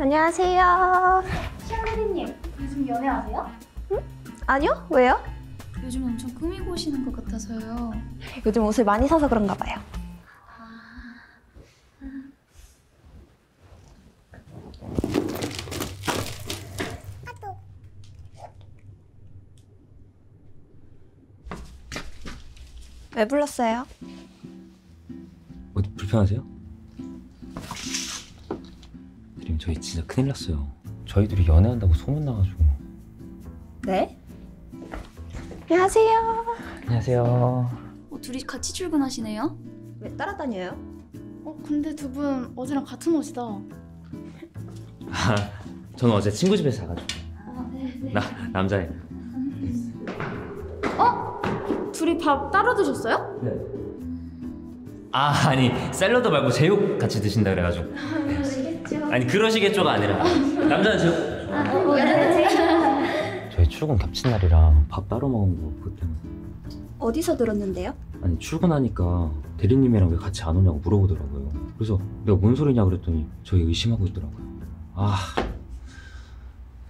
안녕하세요. 시아대리님 요즘 연애하세요? 아니요? 왜요? 요즘 엄청 꾸미고 오시는 것 같아서요. 요즘 옷을 많이 사서 그런가 봐요. 왜 불렀어요? 어디 불편하세요? 저희 진짜 큰일 났어요. 저희들이 연애한다고 소문 나가지고. 네? 안녕하세요. 안녕하세요. 어, 둘이 같이 출근하시네요? 왜 따라다녀요? 어, 근데 두 분 어제랑 같은 옷이다. 아, 저는 어제 친구 집에 서 자가지고. 아, 네. 나 남자애. 둘이 밥 따로 드셨어요? 네. 아 아니 샐러드 말고 제육 같이 드신다 그래가지고. 아니 그러시겠죠가 아니라 남자는 제육. 저희 출근 겹친 날이랑 밥 따로 먹은 거 그것 때문에. 어디서 들었는데요? 아니 출근하니까 대리님이랑 왜 같이 안 오냐고 물어보더라고요. 그래서 내가 뭔 소리냐 그랬더니 저희 의심하고 있더라고요. 아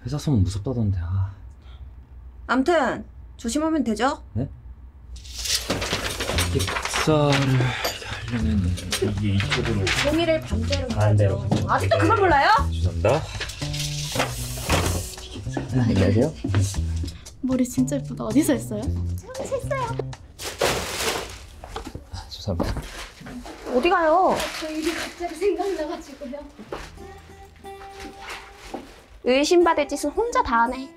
회사 소문 무섭다던데. 아. 암튼 조심하면 되죠? 이게 복사를 하려면 이게 이쪽으로 종이를 반대로 반대로. 해야죠. 아직도 그걸 몰라요? 죄송합니다. 안녕하세요. 머리 진짜 예쁘다. 어디서 했어요? 죄송합니다. 어디 가요? 저 일이 갑자기 생각나가지고요. 의심받을 짓은 혼자 다 하네.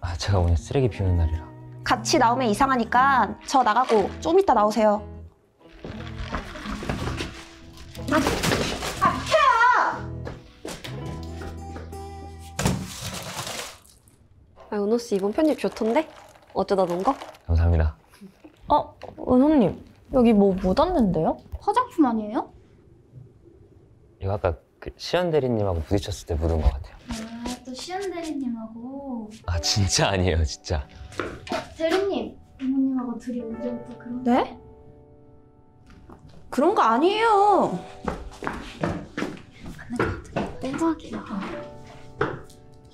아 제가 오늘 쓰레기 비우는 날이라. 같이 나오면 이상하니까 저 나가고 좀 이따 나오세요. 아, 은호 씨 이번 편집 좋던데? 어쩌다 논 거? 감사합니다. 어, 은호님 여기 뭐 묻었는데요? 화장품 아니에요? 이거 아까 그 시연 대리님하고 부딪혔을 때 묻은 것 같아요. 아, 또 시연 대리님하고 아 진짜 아니에요, 진짜. 대리님, 부모님하고 둘이 언제부터 그런? 네? 그런 거 아니에요. 땡하게요.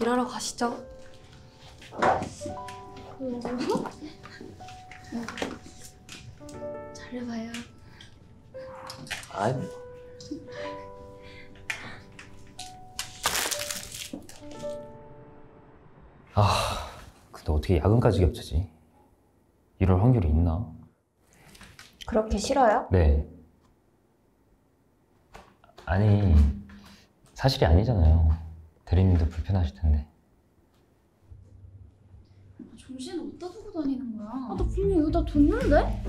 일하러 가시죠. 잘해봐요. 아니. 아, 근데 어떻게 야근까지 겹치지? 이럴 확률이 있나? 그렇게 싫어요? 네. 아니, 사실이 아니잖아요. 대리님도 불편하실 텐데. 정신 어디다 두고 다니는 거야? 아, 나 분명 여기다 뒀는데?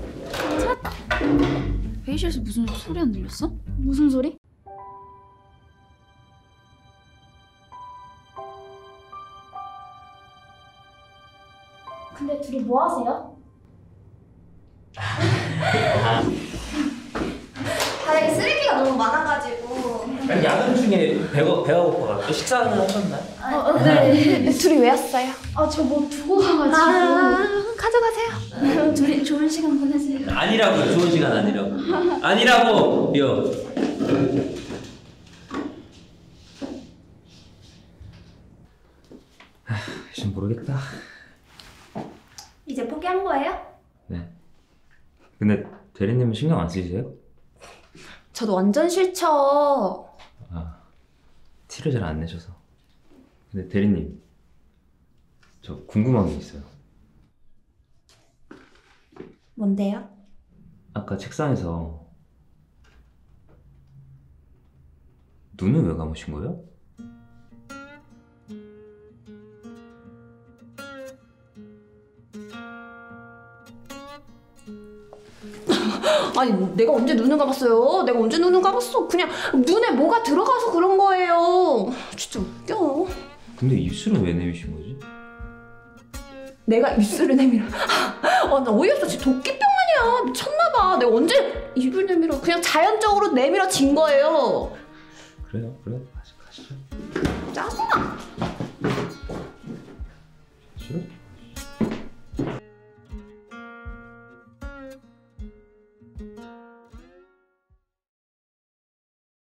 회의실에서 무슨 소리 안 들렸어? 무슨 소리? 근데 둘이 뭐 하세요? 바닥에 쓰레기가 너무 많아가지고. 아니, 야근 중에 배가, 배가 고파가 식사는 하셨나요? 어, 네. 둘이 왜 왔어요? 아, 저 뭐 두고 가가지고. 아, 가져가세요. 둘이 좋은 시간 보내세요. 아니라고, 좋은 시간 아니라고. 아니라고! 요. 지금 모르겠다. 이제 포기한 거예요? 네. 근데 대리님은 신경 안 쓰이세요? 저도 완전 싫죠. 아, 티를 잘 안 내셔서. 근데 대리님, 저 궁금한 게 있어요. 뭔데요? 아까 책상에서 눈을 왜 감으신 거예요? 아니 내가 언제 눈을 감았어요? 내가 언제 눈을 감았어? 그냥 눈에 뭐가 들어가서 그런 거예요. 진짜 웃겨. 근데 입술은 왜 내미신 거지? 내가 입술을 내밀어. 아, 나 어이없어. 진짜 도끼병 아니야. 미쳤나봐. 내가 언제 입을 내밀어. 그냥 자연적으로 내밀어진 거예요. 그래요, 그래. 가시, 가시죠. 짜증나. 가시죠.